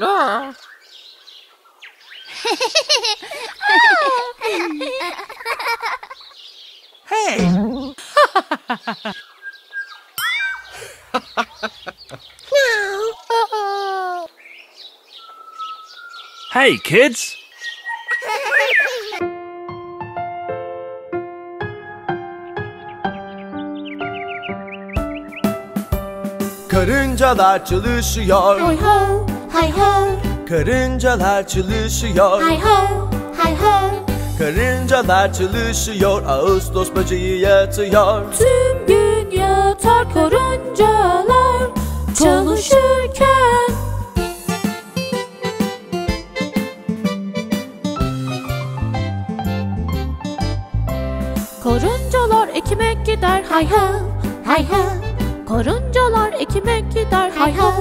Ah. hey! Hey, kids! Karıncalar çalışıyor Hay ho, hay ho, Karıncalar çalışıyor hay ho, hay ho. Karıncalar çalışıyor Ağustos böceği yatıyor Tüm gün yatar karıncalar çalışırken. Karıncalar ekmek gider hay ho, hay ho. Karıncalar ekmek gider hay ho,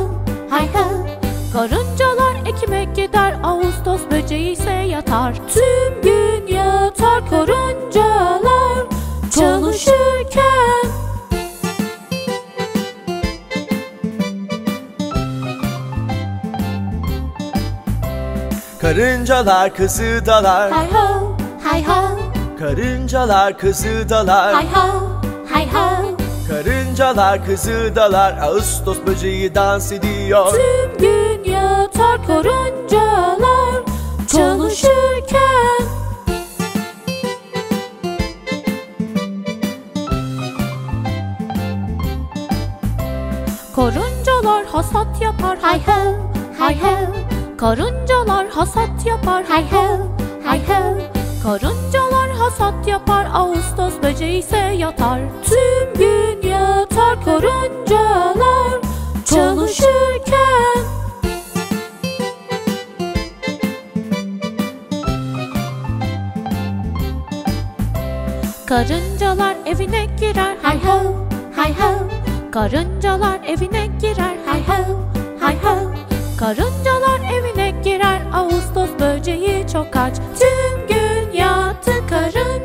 hay ho. Karıncalar ekmek gider Ağustos böceği ise yatar. Tüm gün yatar karıncalar çalışırken. Karıncalar kızıdalar Hay ho, hay ho, Karıncalar kızıdalar hay ho, hay ho. Karıncalar kızıdalar Ağustos böceği dans ediyor Tüm gün yatar karıncalar çalışırken Karıncalar hasat yapar hay ho, hay ho. Karıncalar hasat yapar hay ho, hay ho. Karıncalar hasat yapar Ağustos böceği ise yatar Tüm karıncalar çalışırken Karıncalar evine girer hay ho, hay ho. Karıncalar evine girer hay ho, hay ho. Karıncalar evine girer Ağustos böceği çok aç Tüm gün yattı karıncalar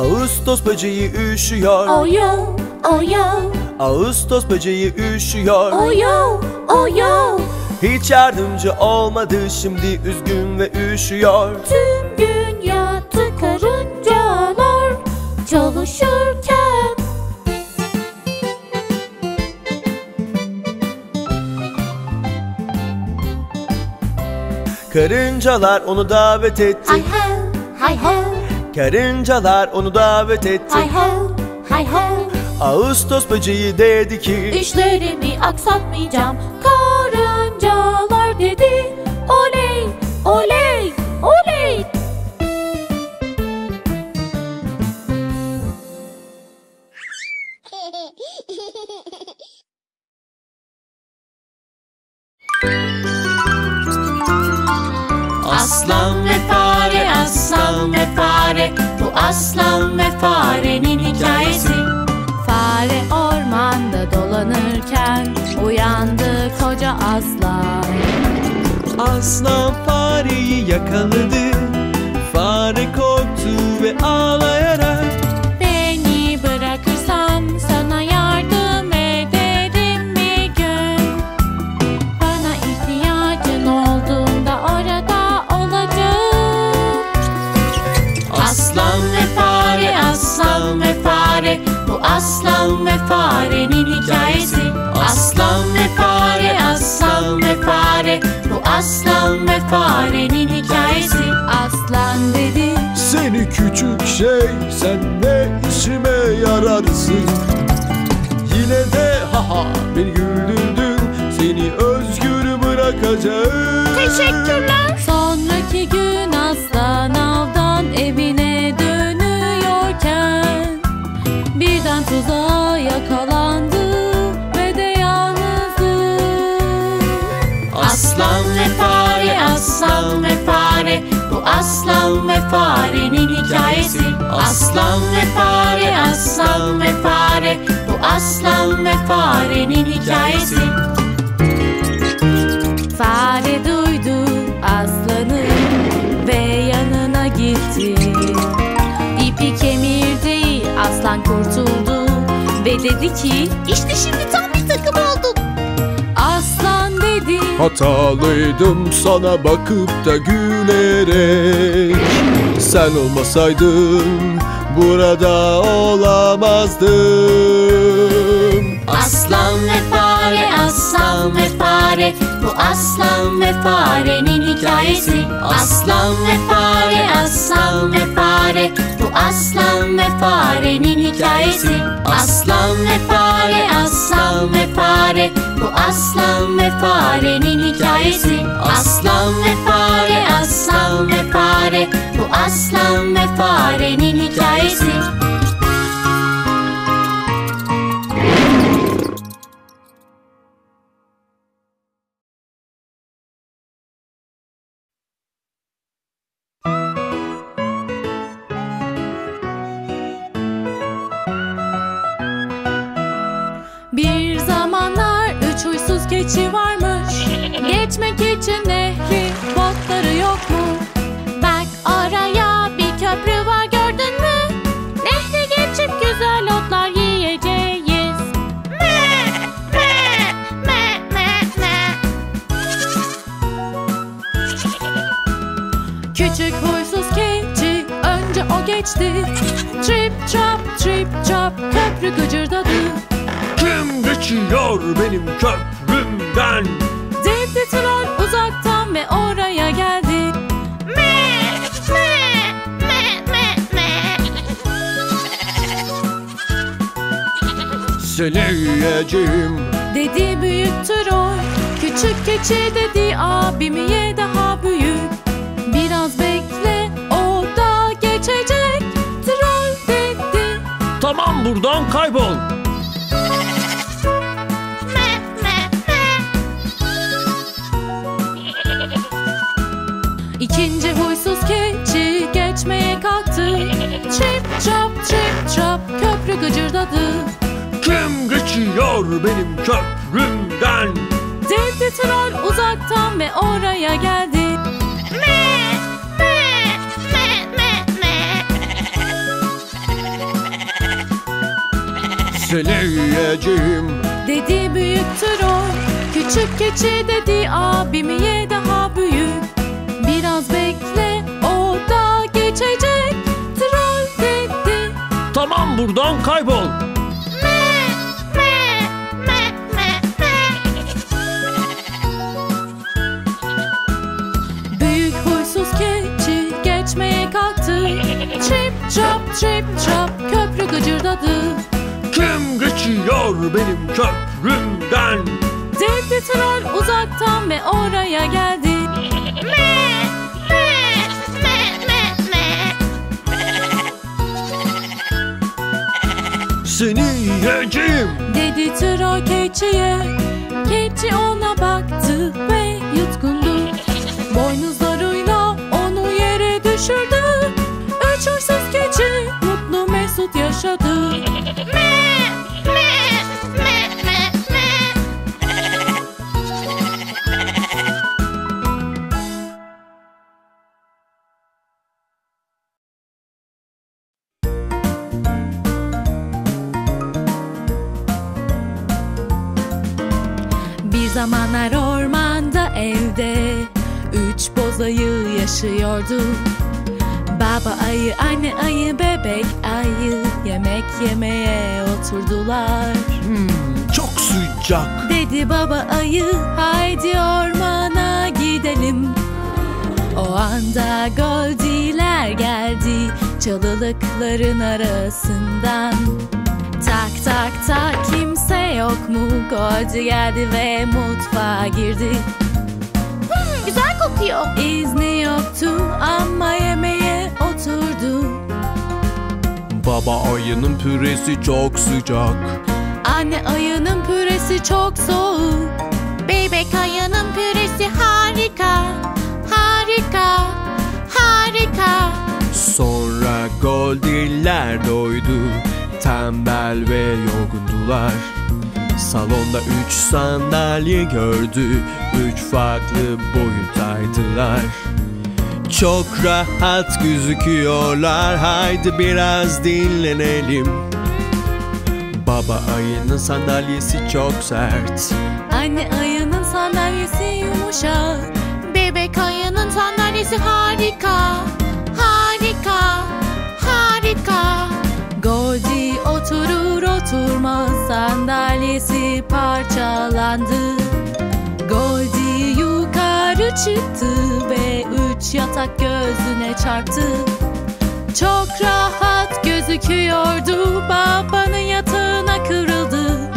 Ağustos böceği üşüyor. Oyo, oyo, Ağustos böceği üşüyor. Oyo, oyo Hiç yardımcı olmadı şimdi üzgün ve üşüyor. Tüm gün yattı karıncalar çalışırken. Karıncalar onu davet etti. Hay ho, hay ho, Karıncalar onu davet etti. Hay ho, hay ho. Ağustos böceği dedi ki İşlerimi aksatmayacağım Karıncalar dedi. Oley, oley, oley. Aslan fare. Bu aslan ve farenin hikayesi. Fare ormanda dolanırken Uyandı koca aslan. Aslan fareyi yakaladı. Fare korktu ve ağlayarak aslan ve farenin hikayesi. Aslan dedi Seni küçük şey sen ne işime yararsın? Yine de haha beni güldürdün. Seni özgür bırakacağım. Teşekkürler. Sonraki gün Aslan ve farenin hikayesi. Aslan ve fare, aslan ve fare. Bu aslan ve farenin hikayesi. Fare duydu aslanı ve yanına gitti. İpi kemirdi aslan kurtuldu ve dedi ki Hatalıydım sana bakıp da gülerek. Sen olmasaydın burada olamazdım Aslan ve fare, aslan ve fare. Bu aslan ve farenin hikayesi. Aslan ve fare, aslan ve fare. Bu aslan ve farenin hikayesi. Aslan ve fare, aslan ve fare. Bu aslan ve farenin hikayesi. Aslan ve fare, aslan ve fare. Bu aslan ve farenin hikayesi Geçmek için nehri botları yok mu? Bak oraya bir köprü var gördün mü? Nehri geçip güzel otlar yiyeceğiz Küçük huysuz keçi önce o geçti Trip trap trip trap köprü gıcırdadı Kim geçiyor benim köprümden? Seni yiyeceğim Dedi büyük troll Küçük keçi dedi abimi ye daha büyük. Biraz bekle o da geçecek. Troll dedi. Tamam buradan kaybol. İkinci huysuz keçi geçmeye kalktı. Trip trap trip trap köprü gıcırdadı Kim geçiyor benim köprümden? Devdi troll uzaktan ve oraya geldi. Seni yiyeceğim Dedi büyük troll Küçük keçi dedi abimi ye daha büyük. Biraz bekle o da geçecek. Troll dedi. Tamam buradan kaybol Trap trip trap köprü gıcırdadı Kim geçiyor benim köprümden? Devdi troll uzaktan ve oraya geldi. Seni yiyeceğim. Dedi troll keçiye Keçi ona mesut yaşadı Bir zamanlar ormanda evde Üç boz ayı yaşıyordu Baba ayı, anne ayı, bebek ayı. Yemek yemeye oturdular. Çok sıcak. Dedi baba ayı haydi ormana gidelim. O anda Goldiler geldi Çalılıkların arasından. Tak tak tak kimse yok mu? Goldi geldi ve mutfağa girdi. Güzel kokuyor. İzni yoktu ama Baba ayının püresi çok sıcak Anne ayının püresi çok soğuk Bebek ayının püresi harika. Harika. Harika. Sonra Goldiller doydu Tembel ve yorgundular Salonda üç sandalye gördü Üç farklı boyuttaydılar Çok rahat gözüküyorlar. Haydi biraz dinlenelim. Baba ayının sandalyesi çok sert. Anne ayının sandalyesi yumuşak. Bebek ayının sandalyesi harika. Harika Harika. Goldie oturur oturmaz. Sandalyesi parçalandı. Goldie yukarı çıktı ve üç yatak gözüne çarptı. Çok rahat gözüküyordu babanın yatağına kırıldı.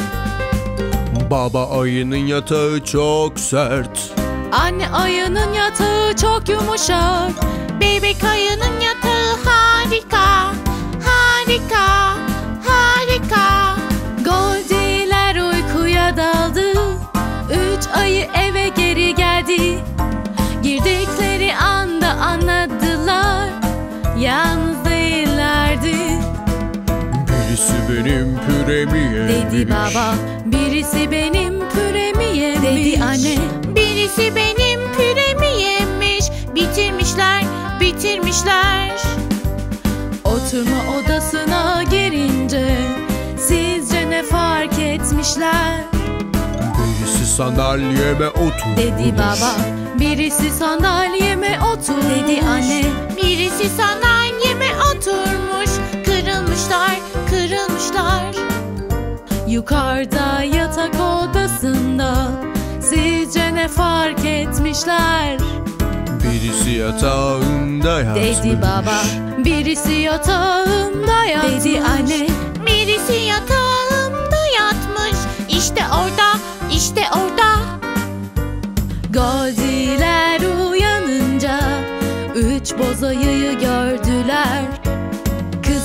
Baba ayının yatağı çok sert. Anne ayının yatağı çok yumuşak. Bebek ayının yatağı harika Harika Harika. Goldiler uykuya daldı. Üç ayı eve geri geldi Girdikleri anda anladılar Yalnız değillerdi. Birisi benim püremi yemiş Dedi baba Birisi benim püremi yemiş Dedi anne Birisi benim püremi yemiş Bitirmişler Bitirmişler. Oturma odasına girince Sizce ne fark etmişler? Birisi sandalyeme oturmuş. Dedi baba Birisi sandalyeme otur Dedi anne. Birisi sandalyeme oturmuş. Kırılmışlar Kırılmışlar. Yukarıda yatak odasında Sizce ne fark etmişler? Birisi yatağında yatmış. Dedi baba. Birisi yatağımda yatmış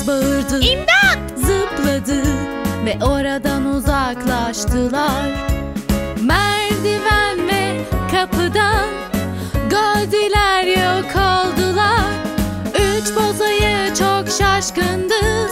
bağırdı. İmdat! Zıpladı ve oradan uzaklaştılar. Merdiven ve kapıdan Goldiler yok oldular. Üç bozayı çok şaşkındı